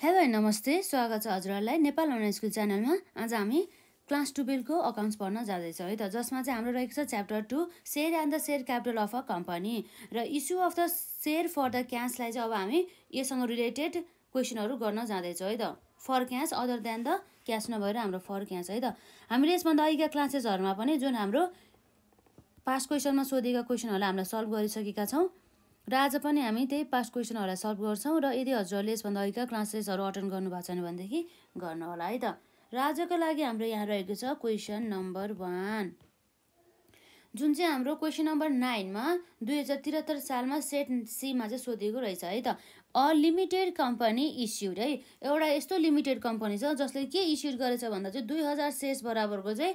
Hello नमस्ते स्वागत छ हजुरहरूलाई नेपाल अनलाइन स्कुल च्यानलमा आज हामी क्लास टुवेल्भको अकाउन्ट्स पढ्न जाँदैछौँ है त? जसमा चाहिँ हाम्रो रहेको छ chapter two share and the share capital of a company र issue of the share for the क्यासलाई चाहिँ अब हामी योसँग रिलेटेड क्वेसनहरू गर्न जाँदैछौँ है त? For cash other than the cash नभएर हाम्रो फर क्यास है त? हामीले यसभन्दा अहिलेका क्लासेसहरूमा पनि जुन हाम्रो पास क्वेसनमा सोधेका क्वेसनहरूलाई हामीले सल्भ गरिसकेका छौँ र आज पनि हामी त्यही पास क्वेसनहरूलाई सल्भ गर्छौँ र यदि हजुरहरूले यसभन्दा अहिलेका क्लासेसहरू अटेन्ड गर्नुभएको छैन भनेदेखि गर्नु होला है त। र आजको लागि हाम्रो यहाँ रहेको छ क्वेसन नम्बर वान। जुन चाहिँ हाम्रो क्वेसन नम्बर नाइनमा दुई हजार त्रिहत्तर सालमा सेट सीमा चाहिँ सोधिएको रहेछ है त। अ लिमिटेड कम्पनी इस्युड है। एउटा यस्तो लिमिटेड कम्पनी छ जसले के इस्युड गरेछ भन्दा चाहिँ दुई हजार सेयर्स बराबरको चाहिँ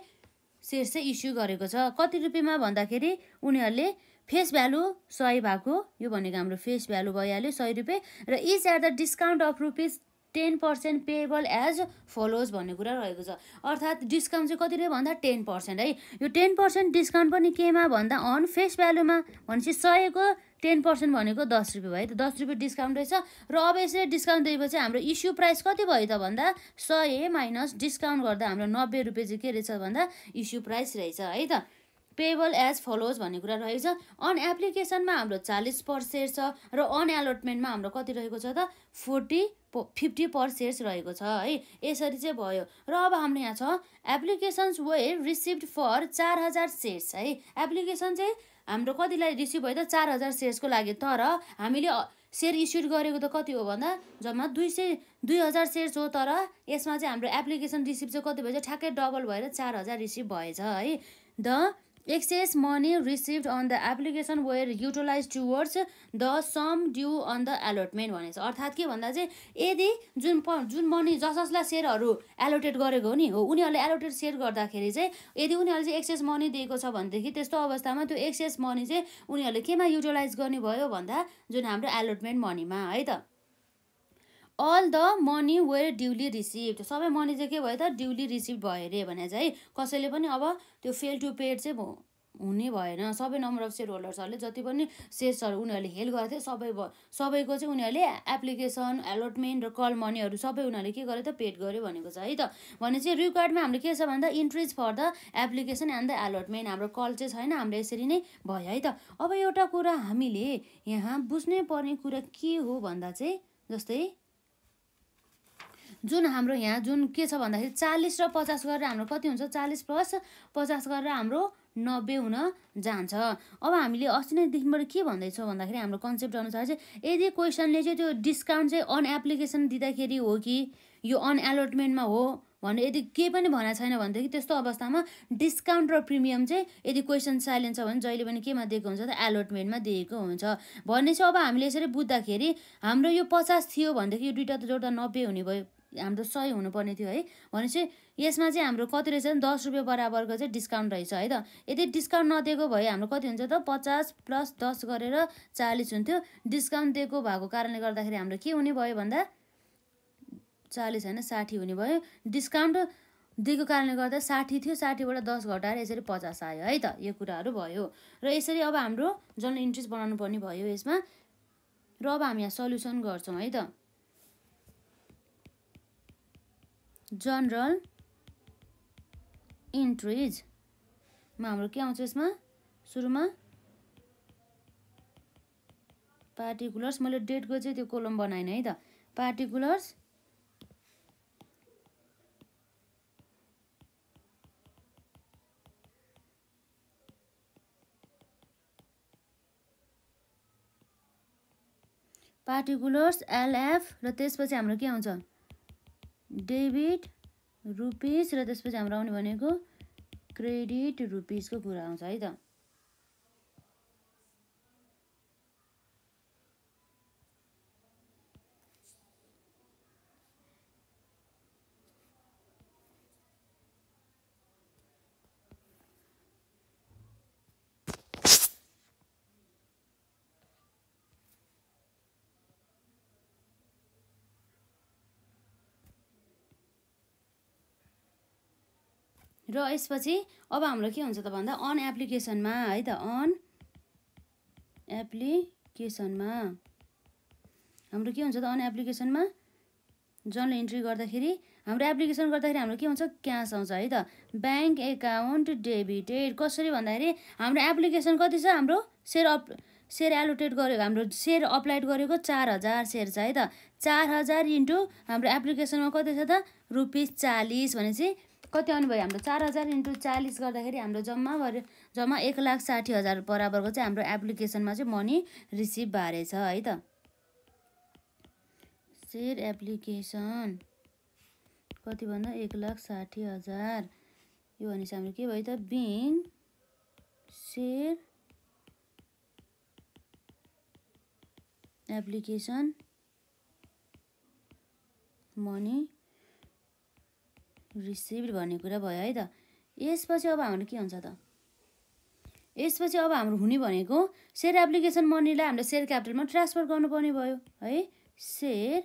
सेयर्स चाहिँ इस्यु गरेको छ। कति रुपियाँमा भन्दाखेरि उनीहरूले फेस भ्यालु सय भएको यो भनेको हाम्रो फेस भ्यालु भइहाल्यो सय रुपियाँ। र is at the discount of rupees ten percent payable as follows भन्ने कुरा रहेको छ। अर्थात् डिस्काउन्ट चाहिँ कति रह्यो भन्दा टेन पर्सेन्ट है। यो टेन पर्सेन्ट डिस्काउन्ट पनि केमा भन्दा अन फेस भ्यालुमा भनेपछि सयको टेन पर्सेन्ट भनेको दस रुपियाँ भयो त दस रुपियाँ डिस्काउन्ट रहेछ। र अब यसरी डिस्काउन्ट दिएपछि हाम्रो इस्यु प्राइस कति भयो त भन्दा सय माइनस डिस्काउन्ट गर्दा हाम्रो नब्बे रुपियाँ चाहिँ के रहेछ भन्दा इस्यु प्राइस रहेछ है त। पेबल एज फलोज भन्ने कुरा रहेको छ अन एप्लिकेसनमा हाम्रो चालिस पर सेयर छ र अन एलोटमेन्टमा हाम्रो कति रहेको छ त? फोर्टी फिफ्टी पर सेयर्स रहेको छ है। यसरी चाहिँ भयो। र अब हाम्रो यहाँ छ। एप्लिकेसन्स वेयर रिसिभड फर चार हजार सेयर्स है। एप्लिकेसन चाहिँ हाम्रो कतिलाई रिसिभ भयो त? चार हजार सेयर्सको लागि। तर हामीले सेयर इस्युड गरेको त कति हो भन्दा? जम्मा दुई सय दुई हजार सेयर्स हो। तर यसमा चाहिँ हाम्रो एप्लिकेसन रिसिभ चाहिँ कति भएछ? ठ्याक्कै डबल भएर चार हजार रिसिभ भएछ है। The excess money received on the application were utilise towards the sum due on the allotment भनेको छ। अर्थात् के भन्दा चाहिँ यदि जुन प जुन मनी जस जसलाई सेयरहरू एलोटेड गरेको हो नि हो उनीहरूले एलोटेड सेयर गर्दाखेरि चाहिँ यदि उनीहरूले चाहिँ एक्सेस मनी दिएको छ भनेदेखि त्यस्तो अवस्थामा त्यो एक्सेस मनी चाहिँ उनीहरूले केमा युटिलाइज गर्ने भयो भन्दा जुन हाम्रो एलोटमेन्ट मनीमा है त? All the money were duly receive सबै मनी चाहिँ के भयो त? ड्युली रिसिभ भयो अरे भने चाहिँ कसैले पनि अब त्यो फेल टु पेड चाहिँ हुने भएन। सबै नम्बर अफ सेयर होल्डर्सहरूले जति पनि सेयर्सहरू उनीहरूले हेल्प गरेको थियो सबै सबैको चाहिँ उनीहरूले एप्लिकेसन एलोटमेन्ट र कल मनीहरू सबै उनीहरूले के गर्यो त? पेड गर्यो भनेको छ है त? भने चाहिँ रिक्वायर्डमा हाम्रो के छ भन्दा? Entries for the application and the allotment हाम्रो कल चाहिँ छैन हाम्रो यसरी नै भयो है त? अब एउटा कुरा हामीले यहाँ बुझ्नै पर्ने कुरा के हो भन्दा चाहिँ जस्तै जुन हाम्रो यहाँ जुन के छ भन्दाखेरि चालिस र पचास गरेर हाम्रो कति हुन्छ? चालिस प्लस पचास गरेर हाम्रो नब्बे हुन जान्छ। अब हामीले अस्ति नैदेखिबाट के भन्दैछौँ भन्दाखेरि हाम्रो कन्सेप्ट अनुसार चाहिँ यदि क्वेसनले चाहिँ त्यो डिस्काउन्ट चाहिँ अन एप्लिकेसन दिँदाखेरि हो कि यो अन एलोटमेन्टमा हो भने यदि केही पनि भनेको छैन भनेदेखि त्यस्तो अवस्थामा डिस्काउन्ट र प्रिमियम चाहिँ यदि क्वेसन साइलेन्ट छ भने जहिले पनि केमा दिएको हुन्छ त एलोटमेन्टमा दिएको हुन्छ। भने चाहिँ अब हामीले यसरी बुझ्दाखेरि हाम्रो यो पचास थियो भनेदेखि यो दुइटा त जोड्दा नब्बे हुने भयो। हाम्रो सय हुनुपर्ने थियो है। भनेपछि यसमा चाहिँ हाम्रो कति रहेछ भने दस रुपियाँ बराबरको चाहिँ डिस्काउन्ट रहेछ है त। यदि डिस्काउन्ट नदिएको भए हाम्रो कति हुन्छ त पचास प्लस दस गरेर चालिस हुन्थ्यो। डिस्काउन्ट दिएको भएको कारणले गर्दाखेरि हाम्रो के हुने भयो भन्दा चालिस होइन साठी हुने भयो। डिस्काउन्ट दिएको कारणले गर्दा साठी थियो साठीबाट दस घटाएर यसरी पचास आयो है त। यो कुराहरू भयो। र यसरी अब हाम्रो जनरल इन्ट्रेस्ट बनाउनु पर्ने भयो यसमा। र अब हामी यहाँ सल्युसन गर्छौँ है त। जनरल इन्ट्रिजमा हाम्रो के आउँछ यसमा? सुरुमा? पार्टिकुलर्स मैले डेटको चाहिँ त्यो कोलम बनाएन है त। पार्टिकुलर्स पार्टिकुलर्स एलएफ र त्यसपछि हाम्रो के आउँछ? डेबिट रुपिस र त्यसपछि हाम्रो आउने भनेको क्रेडिट रुपिसको कुरा आउँछ है त। र यसपछि अब हाम्रो के हुन्छ त भन्दा अन एप्लिकेसनमा है त अन एप्लिकेसनमा हाम्रो के हुन्छ त अन एप्लिकेसनमा? जर्नल इन्ट्री गर्दाखेरि हाम्रो एप्लिकेसन गर्दाखेरि हाम्रो के हुन्छ? क्यास आउँछ है त। Bank account debited. कसरी भन्दाखेरि हाम्रो एप्लिकेसन कति छ? हाम्रो सेयर अप सेयर एलोटेड गरेको हाम्रो सेयर अप्लाइड गरेको चार हजार सेयर छ है त। चार हजार इन्टु हाम्रो एप्लिकेसनमा कति छ त? रुपिस चालिस भनेपछि कति आउने भयो हाम्रो चार हजार इन्टु चालिस गर्दाखेरि हाम्रो जम्मा भएर जम्मा एक लाख साठी हजार बराबरको चाहिँ हाम्रो एप्लिकेसनमा चाहिँ मनी रिसिभ भएछ है त। सेयर एप्लिकेसन कति भन्दा एक लाख साठी हजार यो भनेपछि हाम्रो के भयो त? Being share application money receive भन्ने कुरा भयो है त। यसपछि अब हाम्रो के हुन्छ त? यसपछि अब हाम्रो हुने भनेको सेयर एप्लिकेसन मनीलाई हाम्रो सेयर क्यापिटलमा ट्रान्सफर गर्नुपर्ने भयो है। सेयर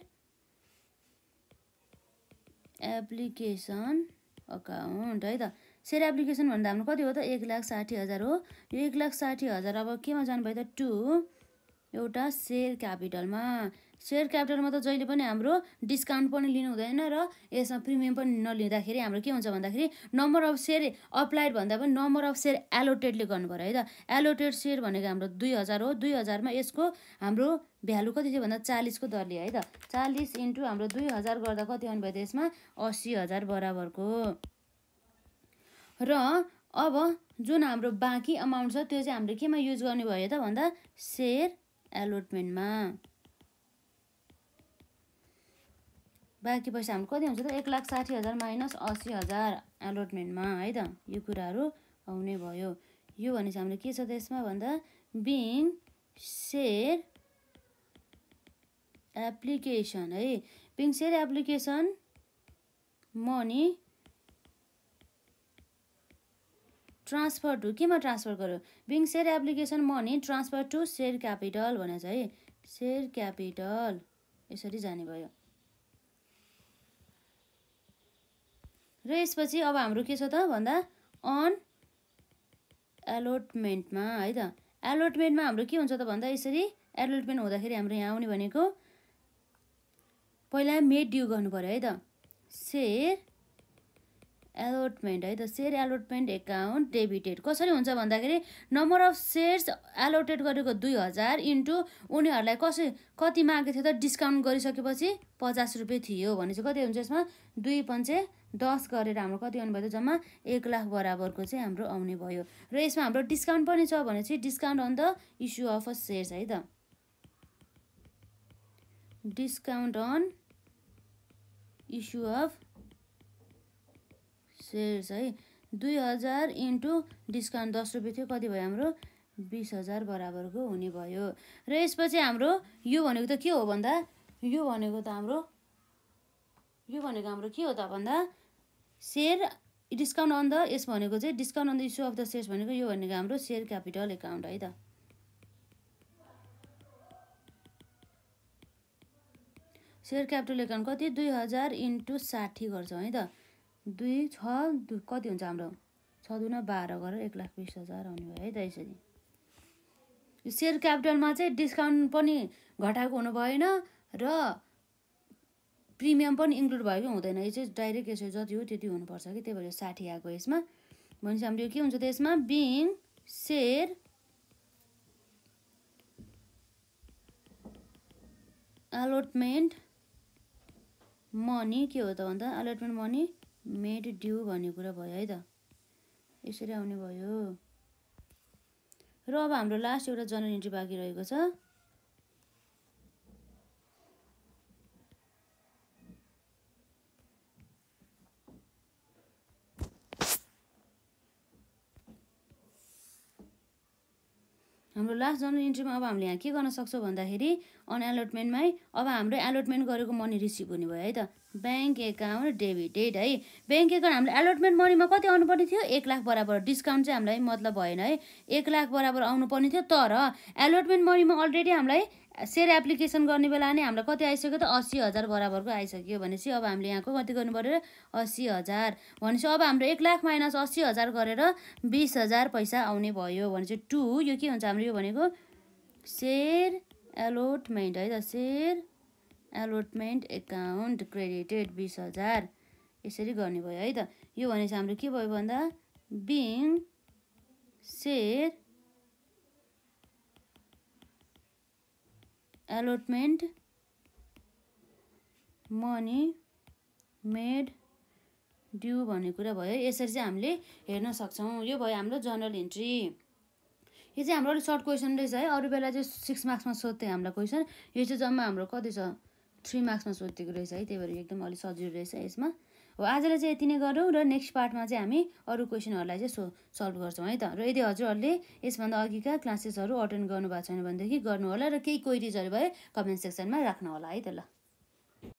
एप्लिकेसन अकाउन्ट है त। सेयर एप्लिकेसन भन्दा हाम्रो कति हो त? एक लाख साठी हजार हो। यो एक लाख साठी हजार अब केमा जानुभयो त? टु एउटा सेयर क्यापिटलमा सेयर क्यापिटलमा त जहिले पनि हाम्रो डिस्काउन्ट पनि लिनु हुँदैन र यसमा प्रिमियम पनि नलिँदाखेरि हाम्रो के हुन्छ भन्दाखेरि नम्बर अफ सेयर अप्लाइड भन्दा पनि नम्बर अफ सेयर एलोटेडले गर्नु पऱ्यो है त। एलोटेड सेयर भनेको हाम्रो दुई हजार हो। दुई हजारमा यसको हाम्रो भ्यालु कति थियो भन्दा चालिसको दरले है त। चालिस इन्टु हाम्रो दुई हजार गर्दा कति आउनु भयो त यसमा? असी हजार बराबरको। र अब जुन हाम्रो बाँकी अमाउन्ट छ त्यो चाहिँ हामीले केमा युज गर्ने भयो त भन्दा सेयर एलोटमेन्टमा बाँकी पैसा हाम्रो कति हुन्छ त? एक लाख साठी हजार माइनस असी हजार एलोटमेन्टमा है त? यो कुराहरू आउने भयो। यो भनेपछि हाम्रो के छ त यसमा भन्दा बिङ सेयर एप्लिकेसन है? Being share application money transfer to केमा ट्रान्सफर गर्यो? Being share application money transfer to share capital भनेको छ है? सेयर क्यापिटल यसरी जाने भयो। र यसपछि अब हाम्रो के छ त भन्दा अन एलोटमेन्टमा है त? एलोटमेन्टमा हाम्रो के हुन्छ त भन्दा यसरी एलोटमेन्ट हुँदाखेरि हाम्रो यहाँ आउने भनेको पहिला मेड ड्यु गर्नु पऱ्यो है त? सेयर एलोटमेन्ट है त? सेयर एलोटमेन्ट एकाउन्ट डेबिटेड कसरी हुन्छ भन्दाखेरि नम्बर अफ सेयर्स एलोटेड गरेको दुई हजार इन्टु उनीहरूलाई कसरी कति मागेको थियो त डिस्काउन्ट गरिसकेपछि पचास रुपियाँ थियो भने चाहिँ कति हुन्छ यसमा? दुई पन्चे दस गरेर हाम्रो कति आउनु भयो जम्मा? एक लाख बराबरको चाहिँ हाम्रो आउने भयो। र यसमा हाम्रो डिस्काउन्ट पनि छ भने चाहिँ discount on the issue of a shares है त? Discount on issue of shares है। दुई हजार इन्टु डिस्काउन्ट दस रुपियाँ थियो। कति भयो हाम्रो? बिस हजार बराबरको हुने भयो। र यसपछि हाम्रो यो भनेको त के हो भन्दा? यो भनेको त हाम्रो यो भनेको हाम्रो के हो त भन्दा? सेयर डिस्काउन्ट अन द यस भनेको चाहिँ discount on the issue of the shares भनेको यो भनेको हाम्रो सेयर क्यापिटल एकाउन्ट है त। सेयर क्यापिटल एकाउन्ट कति? दुई हजार इन्टु साठी गर्छौँ है त। दुई छ कति हुन्छ हाम्रो? छ दुना बाह्र गरेर एक लाख बिस हजार आउने भयो है त यसरी यो सेयर क्यापिटलमा चाहिँ डिस्काउन्ट पनि घटाएको हुनु भएन र प्रिमियम पनि इन्क्लुड भयो कि हुँदैन। यो चाहिँ डाइरेक्ट यसो जति हो त्यति हुनुपर्छ कि त्यही भएर साठी आएको यसमा। भनेपछि हाम्रो के हुन्छ त यसमा? बिङ सेयर एलोटमेन्ट मनी के हो त भन्दा? एलोटमेन्ट मनी मेड ड्यु भन्ने कुरा भयो है त। यसरी आउने भयो। र अब हाम्रो लास्ट एउटा जनरल इन्ट्री बाँकी रहेको छ। हाम्रो लास्ट जनरल इन्ट्रीमा अब हामीले यहाँ के गर्न सक्छौँ भन्दाखेरि अनएलोटमेन्टमै अब हाम्रो एलोटमेन्ट गरेको मनी रिसिभ हुने भयो है त। ब्याङ्क एकाउन्ट डेबिटेड है। ब्याङ्क एकाउन्ट हामीले एलोटमेन्ट मनीमा कति आउनुपर्ने थियो? एक लाख बराबर। डिस्काउन्ट चाहिँ हामीलाई मतलब भएन है। एक लाख बराबर आउनुपर्ने थियो तर एलोटमेन्ट मनीमा अलरेडी हामीलाई सेयर एप्लिकेसन गर्ने बेला नै हामीलाई कति आइसक्यो त? अस्सी हजार बराबरको आइसक्यो भनेपछि अब हामीले यहाँको कति गर्नु पऱ्यो अस्सी हजार। भनेपछि अब हाम्रो एक लाख माइनस अस्सी हजार गरेर बिस हजार पैसा आउने भयो भने चाहिँ टु यो के हुन्छ हाम्रो यो भनेको सेयर एलोटमेन्ट है त। सेयर एलोटमेन्ट एकाउन्ट क्रेडिटेड बिस हजार। यसरी गर्ने भयो है त। यो भनेपछि हाम्रो के भयो भन्दा? Being share allotment money made due भन्ने कुरा भयो यसरी चाहिँ हामीले हेर्न सक्छौँ। यो भयो हाम्रो जर्नल इन्ट्री यो चाहिँ हाम्रो अलिक सर्ट क्वेसन रहेछ है। अरू बेला चाहिँ सिक्स मार्क्समा सोध्थ्यो हामीलाई क्वेसन यो चाहिँ जम्मा हाम्रो कति छ? थ्री मार्क्समा सोधिदिएको रहेछ है त्यही भएर एकदम अलिक सजिलो रहेछ यसमा। हो आजलाई चाहिँ यति नै गरौँ र नेक्स्ट पार्टमा चाहिँ हामी अरू क्वेसनहरूलाई चाहिँ सो सल्भ गर्छौँ है त। र यदि हजुरहरूले यसभन्दा अघिका क्लासेसहरू अटेन्ड गर्नुभएको छैन भनेदेखि गर्नु होला र केही क्वेरिजहरू भए कमेन्ट सेक्सनमा राख्नु होला है त ल।